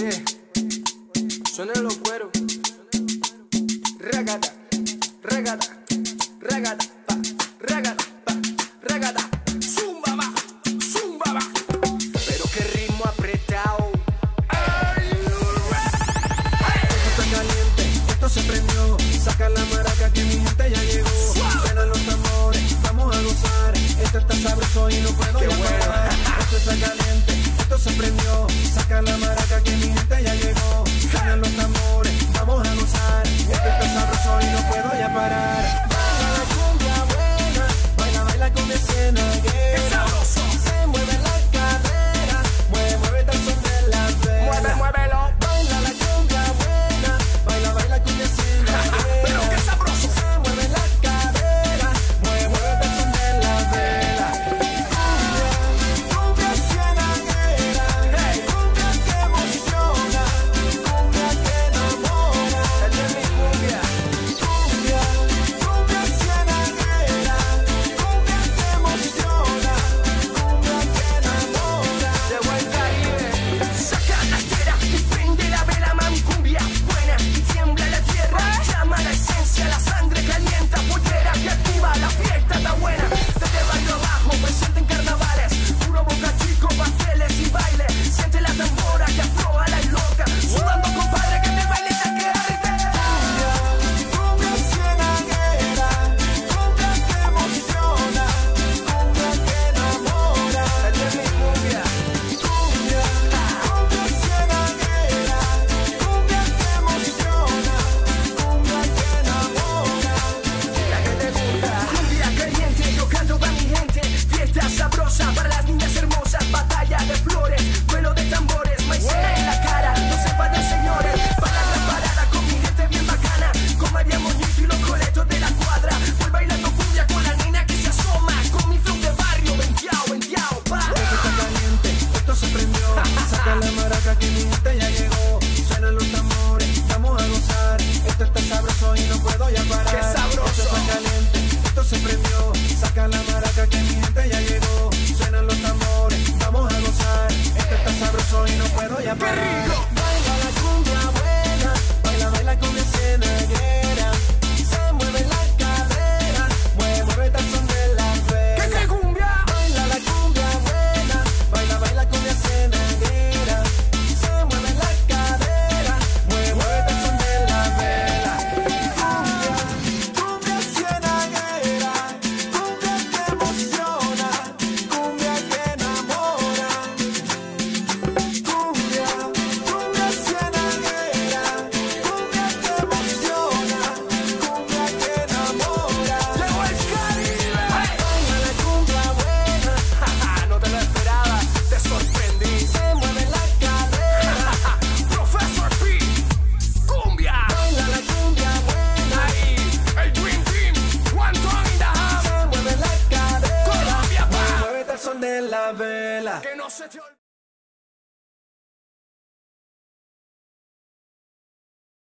Oye, suenan los cueros. Regata, regata, regata, pa, regata, pa, regata. Zumba va, zumba va. Pero qué ritmo apretado. Ay. Esto está caliente, esto se prendió. Saca la maraca que mi gente ya llegó. Suenan los tambores, vamos a gozar. Esto está sabroso y no puedo qué Saca la maraca que mi de la vela.